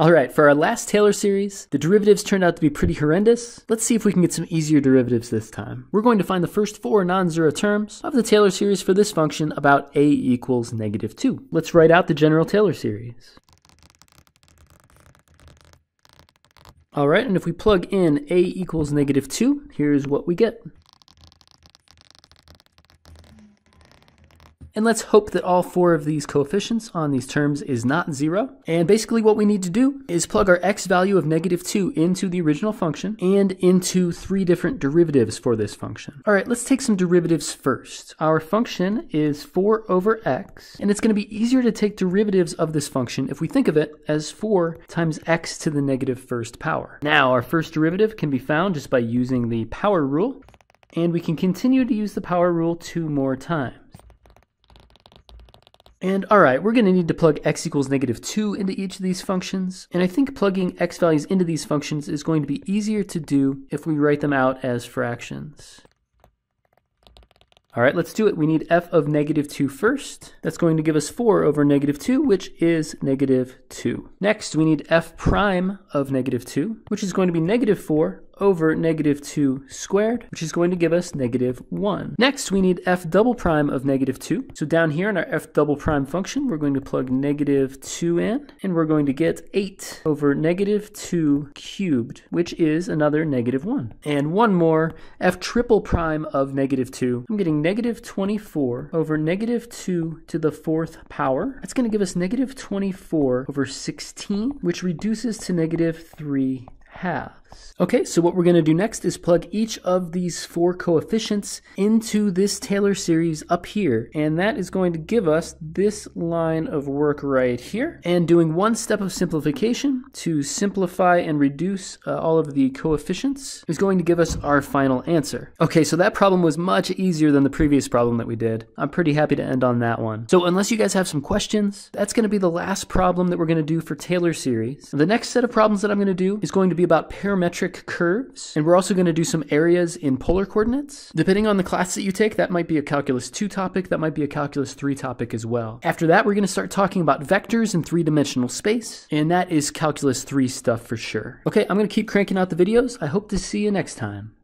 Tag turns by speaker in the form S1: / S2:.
S1: Alright, for our last Taylor series, the derivatives turned out to be pretty horrendous. Let's see if we can get some easier derivatives this time. We're going to find the first four non-zero terms of the Taylor series for this function about a equals negative 2. Let's write out the general Taylor series. Alright, and if we plug in a equals negative 2, here's what we get. And let's hope that all four of these coefficients on these terms is not zero. And basically what we need to do is plug our x value of negative 2 into the original function and into three different derivatives for this function. All right, let's take some derivatives first. Our function is 4 over x, and it's going to be easier to take derivatives of this function if we think of it as 4 times x to the negative first power. Now, our first derivative can be found just by using the power rule, and we can continue to use the power rule two more times. And all right, we're going to need to plug x equals negative 2 into each of these functions. And I think plugging x values into these functions is going to be easier to do if we write them out as fractions. All right, let's do it. We need f of negative 2 first. That's going to give us 4 over negative 2, which is negative 2. Next, we need f prime of negative 2, which is going to be negative 4 over negative 2 squared, which is going to give us negative 1. Next, we need f double prime of negative 2. So down here in our f double prime function, we're going to plug negative 2 in, and we're going to get 8 over negative 2 cubed, which is another negative 1. And one more, f triple prime of negative 2. I'm getting negative 24 over negative 2 to the fourth power. That's going to give us negative 24 over 16, which reduces to negative 3 halves. Okay, so what we're going to do next is plug each of these four coefficients into this Taylor series up here, and that is going to give us this line of work right here. And doing one step of simplification to simplify and reduce uh, all of the coefficients is going to give us our final answer. Okay, so that problem was much easier than the previous problem that we did. I'm pretty happy to end on that one. So unless you guys have some questions, that's going to be the last problem that we're going to do for Taylor series. The next set of problems that I'm going to do is going to be about parametric curves, and we're also going to do some areas in polar coordinates. Depending on the class that you take, that might be a Calculus 2 topic, that might be a Calculus 3 topic as well. After that, we're going to start talking about vectors in three-dimensional space, and that is Calculus 3 stuff for sure. Okay, I'm going to keep cranking out the videos. I hope to see you next time.